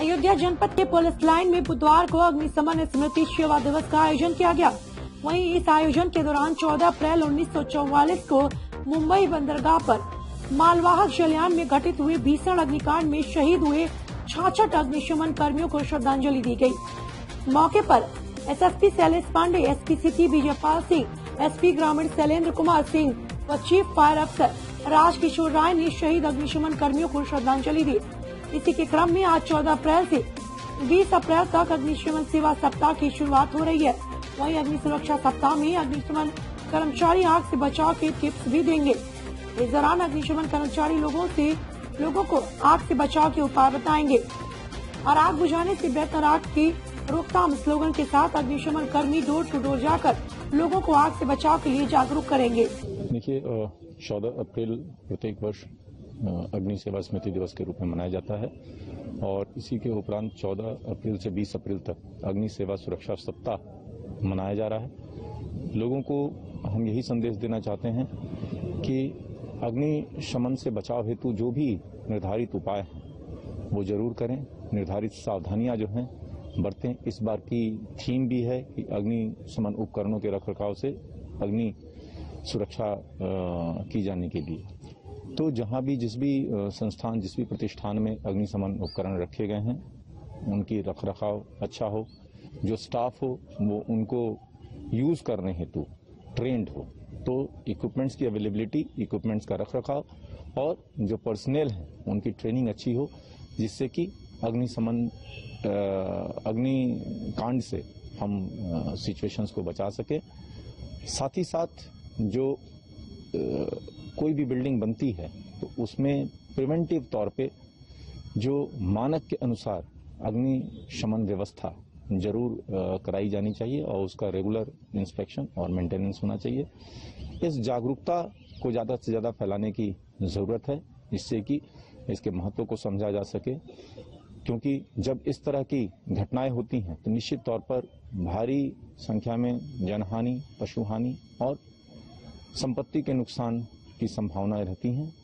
अयोध्या जनपद के police line में बुधवार को अग्निशमन स्मृति सेवा दिवस का आयोजन किया गया वहीं इस आयोजन के दौरान 14 अप्रैल 1944 को मुंबई बंदरगाह पर मालवाहक जलयान में घटित हुए भीषण अग्निकांड में शहीद हुए छाछठ अग्निशमन कर्मियों को श्रद्धांजलि दी गई। मौके पर SSP Shailesh Pandey, SP city Vijaypal Singh, SP ग्रामीण शैलेंद्र कुमार सिंह व चीफ फायर अफसर राजकिशोर राय ने शहीद अग्निशमन कर्मियों को श्रद्धांजलि दी इसी के क्रम में आज 14 अप्रैल से 20 अप्रैल तक अग्निशमन सेवा सप्ताह की शुरुआत हो रही है। वहीं अग्नि सुरक्षा सप्ताह में अग्निशमन कर्मचारी आग से बचाव के टिप्स भी देंगे। इस दौरान अग्निशमन कर्मचारी लोगों से, लोगों को आग से बचाव के उपाय बताएँगे। और आग बुझाने से बेहतर आग की रोकथाम स्लोगन के साथ अग्निशमन कर्मी डोर टू डोर जाकर लोगों को आग से बचाव के लिए जागरूक करेंगे। देखिए चौदह अप्रैल प्रत्येक वर्ष अग्नि सेवा स्मृति दिवस के रूप में मनाया जाता है। और इसी के उपरांत 14 अप्रैल से 20 अप्रैल तक अग्नि सेवा सुरक्षा सप्ताह मनाया जा रहा है। लोगों को हम यही संदेश देना चाहते हैं कि अग्नि शमन से बचाव हेतु जो भी निर्धारित उपाय हैं, वो ज़रूर करें। निर्धारित सावधानियाँ जो हैं, बरतें। इस बार की थीम भी है कि अग्नि शमन उपकरणों के रखरखाव से अग्नि सुरक्षा की जाने के लिए। तो जहाँ भी जिस भी संस्थान, जिस भी प्रतिष्ठान में अग्निशमन उपकरण रखे गए हैं, उनकी रख रखाव अच्छा हो, जो स्टाफ हो, वो उनको यूज़ करने हेतु ट्रेंड हो तो इक्विपमेंट्स की अवेलेबिलिटी, इक्विपमेंट्स का रख रखाव और जो पर्सनल है, उनकी ट्रेनिंग अच्छी हो, जिससे कि अग्निशमन अग्नि कांड से हम सिचुएशंस को बचा सके। साथ ही साथ जो कोई भी बिल्डिंग बनती है तो उसमें प्रिवेंटिव तौर पे जो मानक के अनुसार अग्नि शमन व्यवस्था ज़रूर कराई जानी चाहिए और उसका रेगुलर इंस्पेक्शन और मेंटेनेंस होना चाहिए। इस जागरूकता को ज़्यादा से ज़्यादा फैलाने की ज़रूरत है, जिससे कि इसके महत्व को समझा जा सके। क्योंकि जब इस तरह की घटनाएँ होती हैं तो निश्चित तौर पर भारी संख्या में जनहानि, पशुहानि और संपत्ति के नुकसान की संभावनाएँ रहती हैं।